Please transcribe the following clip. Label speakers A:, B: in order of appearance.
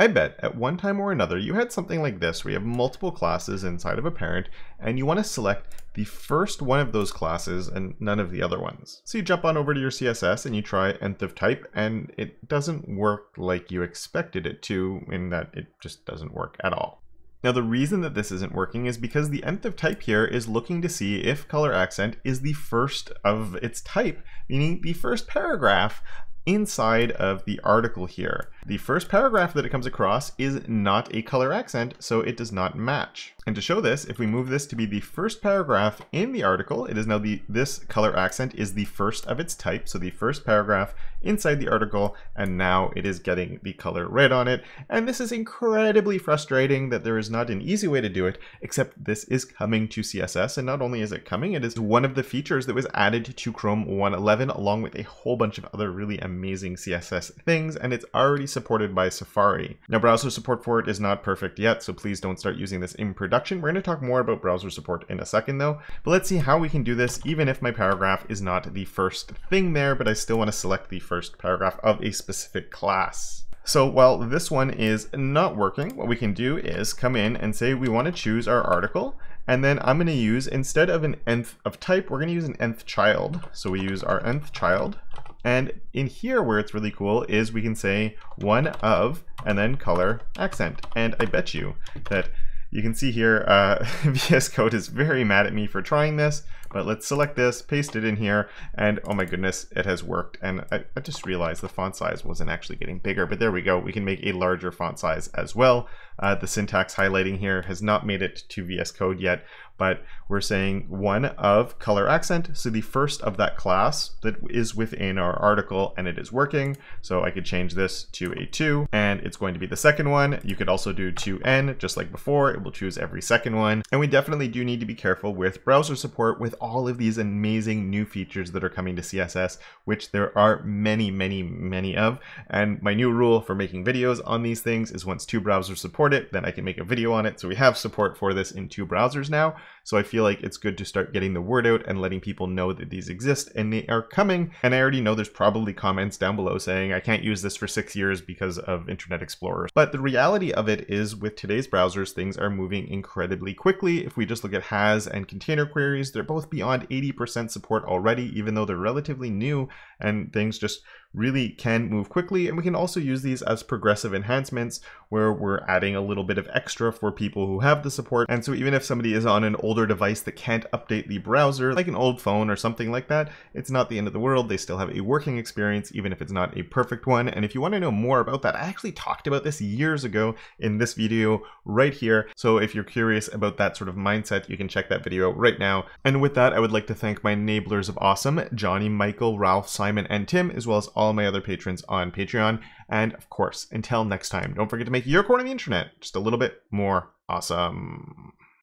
A: I bet at one time or another you had something like this where you have multiple classes inside of a parent and you want to select the first one of those classes and none of the other ones. So you jump on over to your CSS and you try nth of type and it doesn't work like you expected it to in that it just doesn't work at all. Now the reason that this isn't working is because the nth of type here is looking to see if color accent is the first of its type, meaning the first paragraph inside of the article here. The first paragraph that it comes across is not a color accent, so it does not match. And to show this, if we move this to be the first paragraph in the article, it is now the this color accent is the first of its type, so the first paragraph inside the article, and now it is getting the color red on it. And this is incredibly frustrating that there is not an easy way to do it, except this is coming to CSS, and not only is it coming, it is one of the features that was added to Chrome 111, along with a whole bunch of other really amazing CSS things, and it's already supported by Safari. Now, browser support for it is not perfect yet, so please don't start using this in production introduction. We're going to talk more about browser support in a second though, but let's see how we can do this even if my paragraph is not the first thing there, but I still want to select the first paragraph of a specific class. So while this one is not working, what we can do is come in and say we want to choose our article, and then I'm going to use, instead of an nth of type, we're going to use an nth child. So we use our nth child, and in here where it's really cool is we can say one of, and then color accent. And I bet you that you can see here, uh, VS Code is very mad at me for trying this, but let's select this, paste it in here, and oh my goodness, it has worked. And I, I, just realized the font size wasn't actually getting bigger, but there we go. We can make a larger font size as well. Uh, the syntax highlighting here has not made it to VS Code yet, but we're saying one of color accent. So the first of that class that is within our article and it is working. So I could change this to a two and it's going to be the second one. You could also do 2n just like before. It will choose every second one. And we definitely do need to be careful with browser support with all of these amazing new features that are coming to CSS, which there are many, many, many of. And my new rule for making videos on these things is once two browsers support it, then I can make a video on it. So we have support for this in two browsers now. So I feel like it's good to start getting the word out and letting people know that these exist and they are coming. And I already know there's probably comments down below saying I can't use this for six years because of Internet Explorer. But the reality of it is with today's browsers, things are moving incredibly quickly. If we just look at has and container queries, they're both beyond 80% support already, even though they're relatively new and things just really can move quickly. And we can also use these as progressive enhancements where we're adding a little bit of extra for people who have the support. And so even if somebody is on an older device that can't update the browser, like an old phone or something like that, it's not the end of the world. They still have a working experience, even if it's not a perfect one. And if you want to know more about that, I actually talked about this years ago in this video right here. So if you're curious about that sort of mindset, you can check that video right now. And with that, I would like to thank my enablers of awesome, Johnny, Michael, Ralph, Simon, and Tim, as well as all my other patrons on Patreon. And of course, until next time, don't forget to make your corner of the internet just a little bit more awesome.